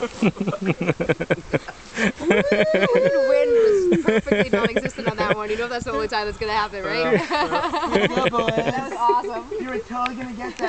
wind was perfectly non-existent on that one. You know that's the only time that's gonna happen, right? That was awesome. You were totally gonna get that.